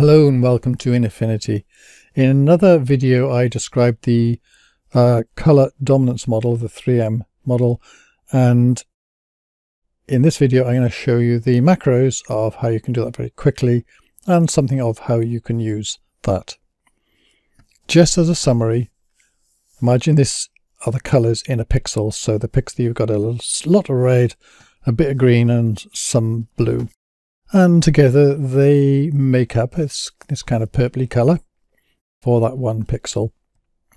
Hello and welcome to InAffinity. In another video I described the uh, color dominance model, the 3M model, and in this video I'm going to show you the macros of how you can do that very quickly and something of how you can use that. Just as a summary, imagine this are the colors in a pixel. So the pixel you've got a lot of red, a bit of green and some blue and together they make up this, this kind of purpley color for that one pixel.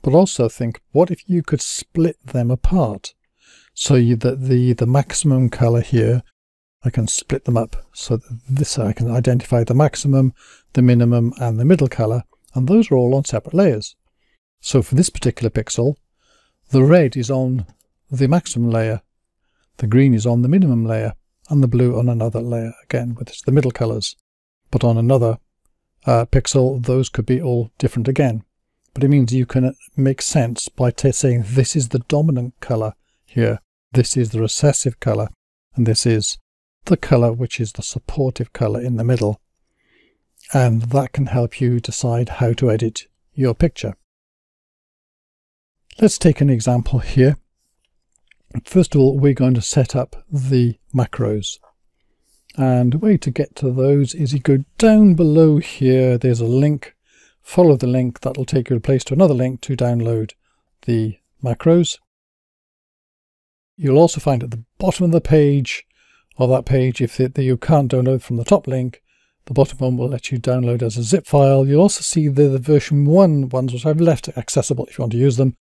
But also think, what if you could split them apart? So you, that the, the maximum color here, I can split them up so that this I can identify the maximum, the minimum and the middle color, and those are all on separate layers. So for this particular pixel, the red is on the maximum layer, the green is on the minimum layer, and the blue on another layer again with the middle colors. But on another uh, pixel, those could be all different again. But it means you can make sense by saying this is the dominant color here, this is the recessive color, and this is the color which is the supportive color in the middle. And that can help you decide how to edit your picture. Let's take an example here. First of all, we're going to set up the macros. And the way to get to those is you go down below here, there's a link, follow the link, that'll take you to a place to another link to download the macros. You'll also find at the bottom of the page, of that page, if it, you can't download from the top link, the bottom one will let you download as a zip file. You'll also see the, the version 1 ones, which I've left accessible if you want to use them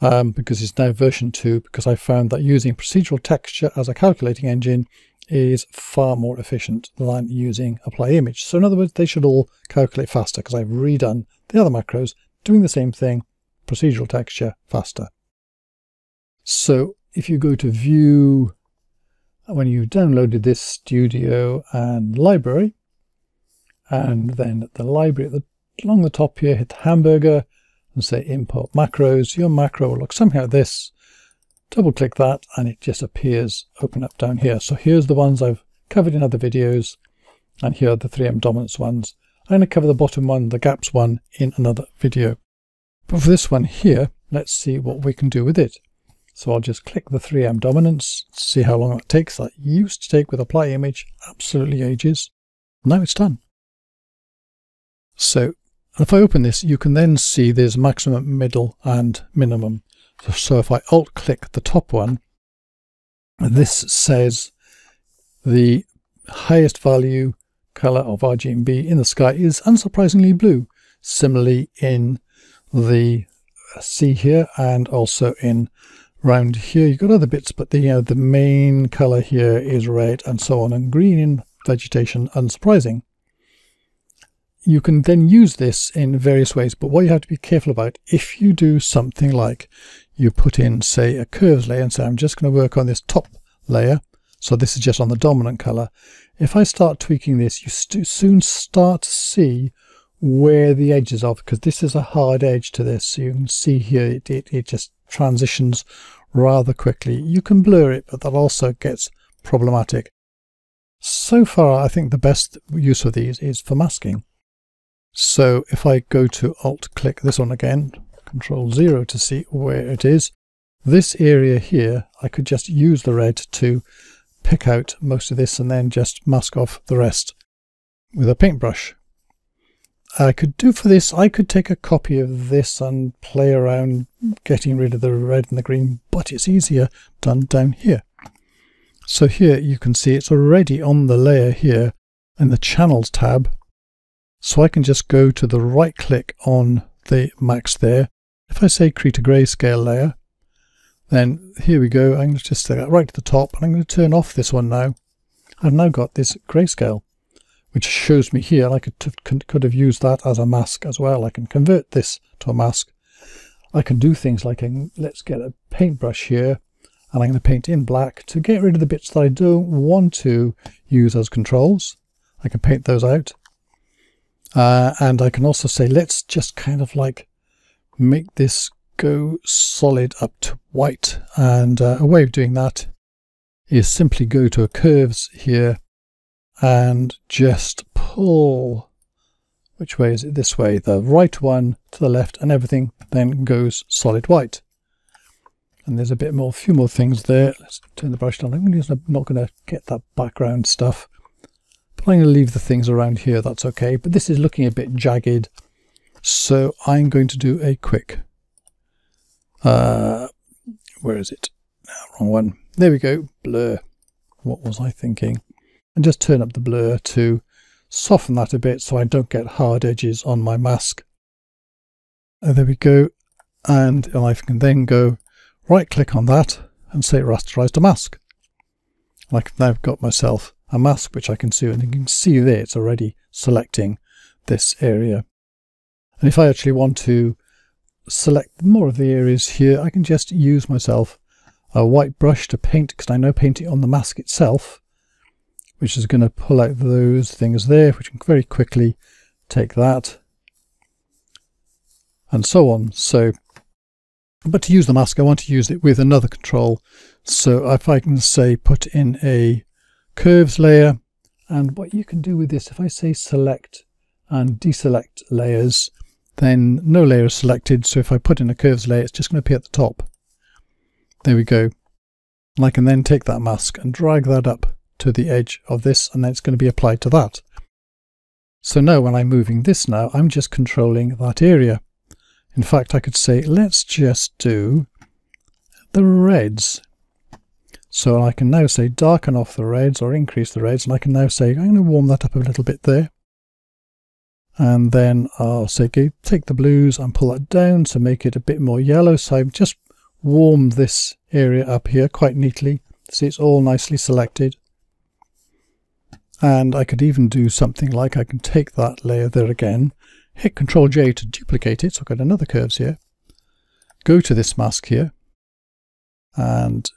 um, because it's now version 2 because I found that using procedural texture as a calculating engine is far more efficient than using apply image. So in other words, they should all calculate faster because I've redone the other macros doing the same thing, procedural texture faster. So if you go to view, when you've downloaded this studio and library, and then the library the, along the top here, hit the hamburger, and say import macros, your macro will look something like this. Double click that and it just appears open up down here. So here's the ones I've covered in other videos and here are the 3M dominance ones. I'm going to cover the bottom one, the gaps one in another video. But for this one here, let's see what we can do with it. So I'll just click the 3M dominance, see how long it takes. That used to take with apply image absolutely ages. Now it's done. So if I open this, you can then see there's maximum, middle, and minimum. So, if I alt click the top one, this says the highest value color of RGB in the sky is unsurprisingly blue. Similarly in the uh, sea here and also in round here you've got other bits but the you know the main color here is red and so on and green in vegetation unsurprising you can then use this in various ways, but what you have to be careful about, if you do something like you put in, say, a curves layer and say, I'm just going to work on this top layer, so this is just on the dominant color. If I start tweaking this, you soon start to see where the edges are, because this is a hard edge to this. So you can see here, it, it, it just transitions rather quickly. You can blur it, but that also gets problematic. So far, I think the best use of these is for masking. So if I go to Alt click this one again, Control 0 to see where it is, this area here, I could just use the red to pick out most of this and then just mask off the rest with a paintbrush. I could do for this, I could take a copy of this and play around getting rid of the red and the green, but it's easier done down here. So here you can see it's already on the layer here in the channels tab so I can just go to the right click on the max there. If I say create a grayscale layer, then here we go. I'm going to just that right to the top and I'm going to turn off this one now. I've now got this grayscale, which shows me here. I could, could have used that as a mask as well. I can convert this to a mask. I can do things like, can, let's get a paintbrush here and I'm going to paint in black to get rid of the bits that I don't want to use as controls. I can paint those out. Uh, and I can also say, let's just kind of like make this go solid up to white. And uh, a way of doing that is simply go to a curves here and just pull which way is it? This way the right one to the left and everything then goes solid white. And there's a bit more a few more things there. Let's turn the brush down. I'm not going to get that background stuff going to leave the things around here that's okay but this is looking a bit jagged so I'm going to do a quick uh where is it wrong one there we go blur what was I thinking and just turn up the blur to soften that a bit so I don't get hard edges on my mask. And there we go. And I can then go right click on that and say rasterize to mask. And I've got myself a mask which I can see and you can see there it's already selecting this area. And if I actually want to select more of the areas here, I can just use myself a white brush to paint because I know painting on the mask itself which is going to pull out those things there, which can very quickly take that, and so on. So, but to use the mask, I want to use it with another control. So if I can say put in a curves layer, and what you can do with this, if I say select and deselect layers, then no layer is selected. So if I put in a curves layer, it's just going to appear at the top. There we go. And I can then take that mask and drag that up to the edge of this and then it's going to be applied to that. So now when I'm moving this now, I'm just controlling that area. In fact, I could say, let's just do the reds. So I can now say darken off the reds or increase the reds and I can now say I'm going to warm that up a little bit there. And then I'll say take the blues and pull that down to make it a bit more yellow. So I've just warmed this area up here quite neatly. See it's all nicely selected. And I could even do something like I can take that layer there again, hit Control J to duplicate it, so I've got another curves here, go to this mask here, and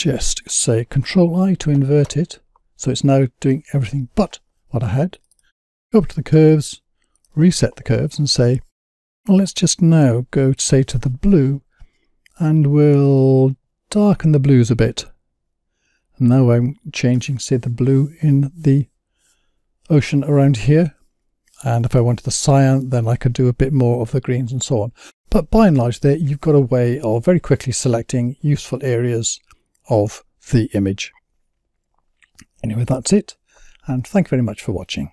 just say Control I to invert it, so it's now doing everything but what I had. Go up to the curves, reset the curves and say, well, let's just now go say to the blue and we'll darken the blues a bit. Now I'm changing, say, the blue in the ocean around here. And if I wanted the cyan, then I could do a bit more of the greens and so on. But by and large there, you've got a way of very quickly selecting useful areas of the image. Anyway, that's it. And thank you very much for watching.